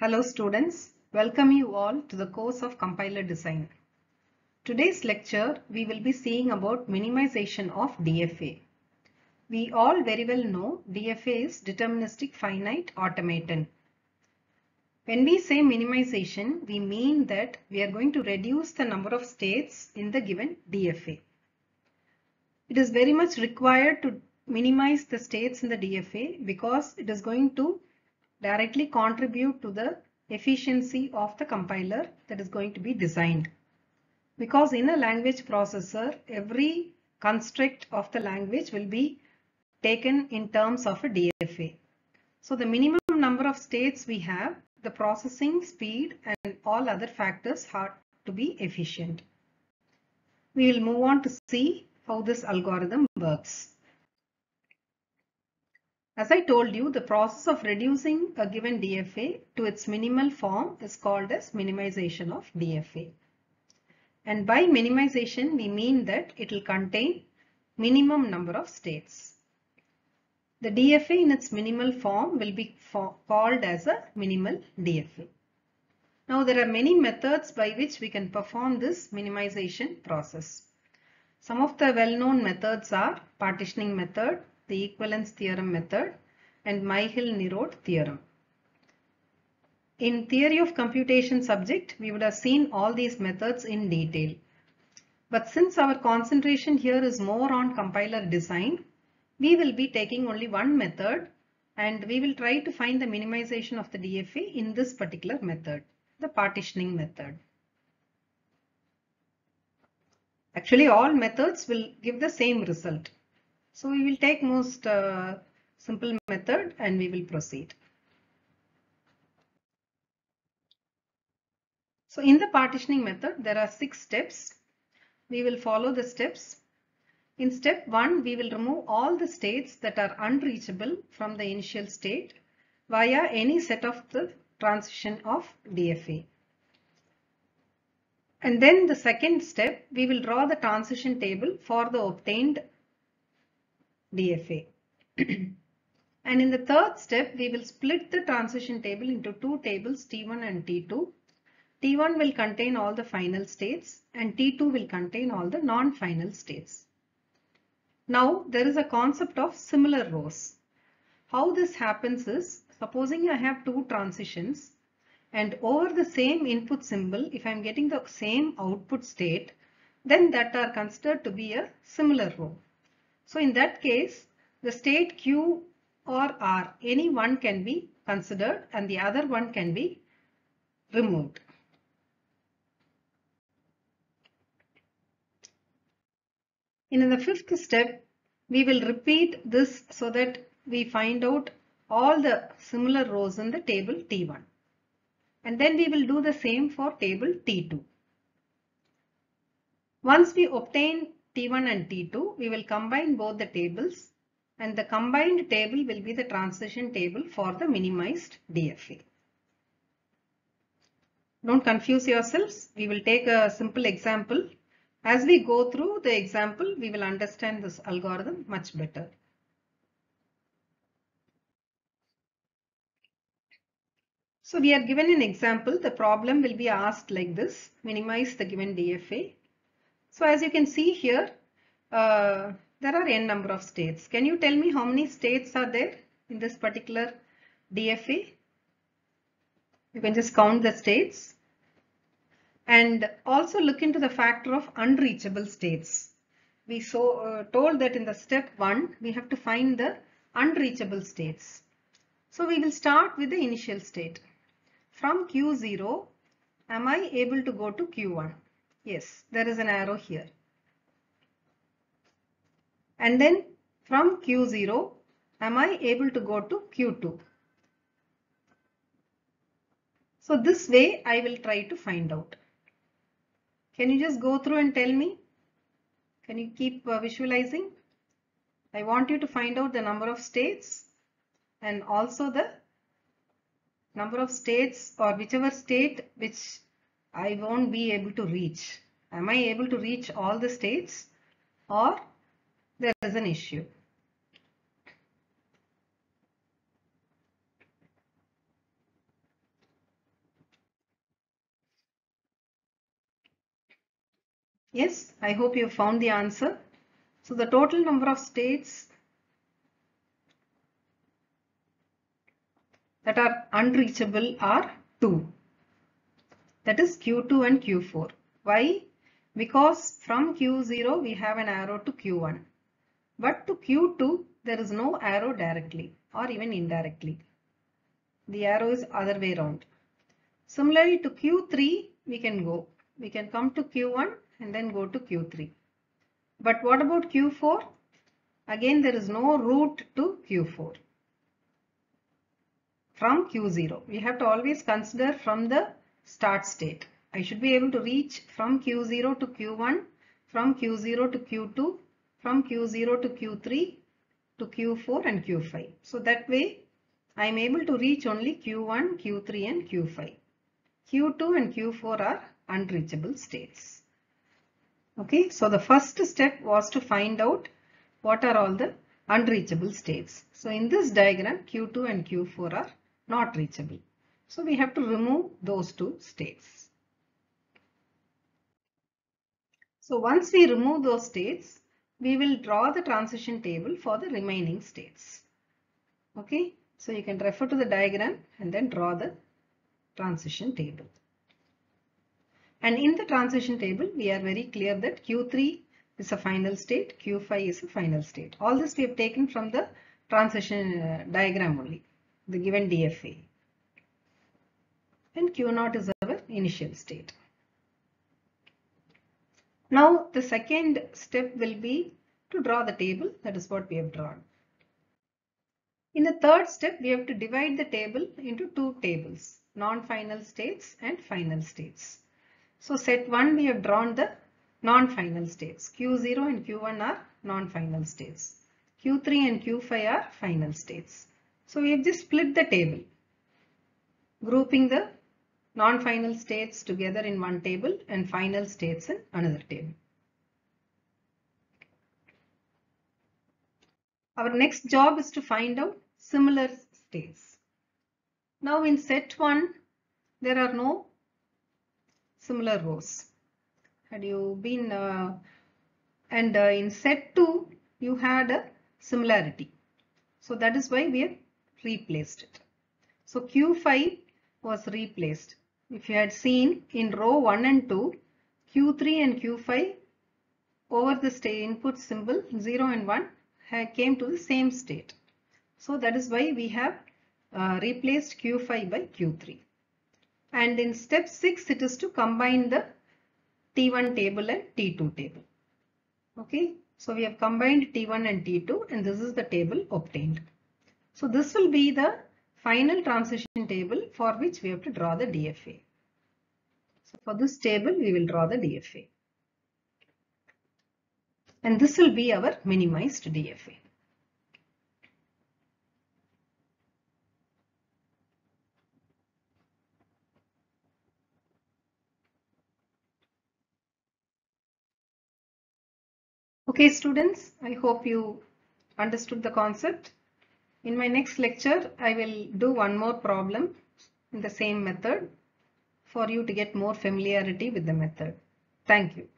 Hello students, welcome you all to the course of compiler design. Today's lecture we will be seeing about minimization of DFA. We all very well know DFA is deterministic finite automaton. When we say minimization, we mean that we are going to reduce the number of states in the given DFA. It is very much required to minimize the states in the DFA because it is going to directly contribute to the efficiency of the compiler that is going to be designed. Because in a language processor, every construct of the language will be taken in terms of a DFA. So the minimum number of states we have, the processing speed and all other factors have to be efficient. We will move on to see how this algorithm works. As I told you, the process of reducing a given DFA to its minimal form is called as minimization of DFA. And by minimization, we mean that it will contain minimum number of states. The DFA in its minimal form will be called as a minimal DFA. Now there are many methods by which we can perform this minimization process. Some of the well-known methods are partitioning method, the equivalence theorem method and Myhill-Nerode theorem. In theory of computation subject, we would have seen all these methods in detail. But since our concentration here is more on compiler design, we will be taking only one method and we will try to find the minimization of the DFA in this particular method, the partitioning method. Actually, all methods will give the same result. So we will take most uh, simple method and we will proceed. So in the partitioning method, there are six steps. We will follow the steps. In step one, we will remove all the states that are unreachable from the initial state via any set of the transition of DFA. And then the second step, we will draw the transition table for the obtained DFA. and in the third step, we will split the transition table into two tables T1 and T2. T1 will contain all the final states and T2 will contain all the non-final states. Now there is a concept of similar rows. How this happens is, supposing I have two transitions and over the same input symbol, if I am getting the same output state, then that are considered to be a similar row. So in that case, the state Q or R, any one can be considered and the other one can be removed. In the fifth step, we will repeat this so that we find out all the similar rows in the table T1. And then we will do the same for table T2. Once we obtain T1 and T2, we will combine both the tables and the combined table will be the transition table for the minimized DFA. Don't confuse yourselves. We will take a simple example. As we go through the example, we will understand this algorithm much better. So we are given an example. The problem will be asked like this. Minimize the given DFA. So as you can see here, uh, there are n number of states. Can you tell me how many states are there in this particular DFA? You can just count the states and also look into the factor of unreachable states. We so uh, told that in the step 1 we have to find the unreachable states. So we will start with the initial state. From Q0 am I able to go to Q1? Yes, there is an arrow here. And then from Q0, am I able to go to Q2? So this way I will try to find out. Can you just go through and tell me? Can you keep uh, visualizing? I want you to find out the number of states and also the number of states or whichever state which I won't be able to reach. Am I able to reach all the states or there is an issue? Yes, I hope you found the answer. So the total number of states that are unreachable are 2. That is Q2 and Q4. Why? Because from Q0 we have an arrow to Q1. But to Q2 there is no arrow directly or even indirectly. The arrow is other way around. Similarly to Q3 we can go. We can come to Q1 and then go to Q3. But what about Q4? Again there is no route to Q4 from Q0. We have to always consider from the start state. I should be able to reach from Q0 to Q1, from Q0 to Q2, from Q0 to Q3 to Q4 and Q5. So that way I am able to reach only Q1, Q3 and Q5. Q2 and Q4 are unreachable states. Okay, so the first step was to find out what are all the unreachable states. So in this diagram Q2 and Q4 are not reachable. So we have to remove those two states. So once we remove those states, we will draw the transition table for the remaining states. Okay, so you can refer to the diagram and then draw the transition table. And in the transition table, we are very clear that Q3 is a final state, Q5 is a final state. All this we have taken from the transition uh, diagram only, the given DFA. And Q0 is our initial state. Now the second step will be to draw the table. That is what we have drawn. In the third step, we have to divide the table into two tables, non-final states and final states. So set 1 we have drawn the non-final states. Q0 and Q1 are non-final states. Q3 and Q5 are final states. So we have just split the table, grouping the non-final states together in one table and final states in another table. Our next job is to find out similar states. Now in set 1, there are no similar rows. Had you been, uh, and uh, in set 2, you had a similarity. So that is why we have replaced it. So Q5 was replaced. If you had seen in row 1 and 2, Q3 and Q5 over the state input symbol 0 and 1 came to the same state. So that is why we have uh, replaced Q5 by Q3. And in step 6 it is to combine the T1 table and T2 table. Okay, so we have combined T1 and T2 and this is the table obtained. So this will be the final transition table for which we have to draw the DFA. So for this table we will draw the DFA. And this will be our minimized DFA. Okay students, I hope you understood the concept. In my next lecture, I will do one more problem in the same method for you to get more familiarity with the method. Thank you.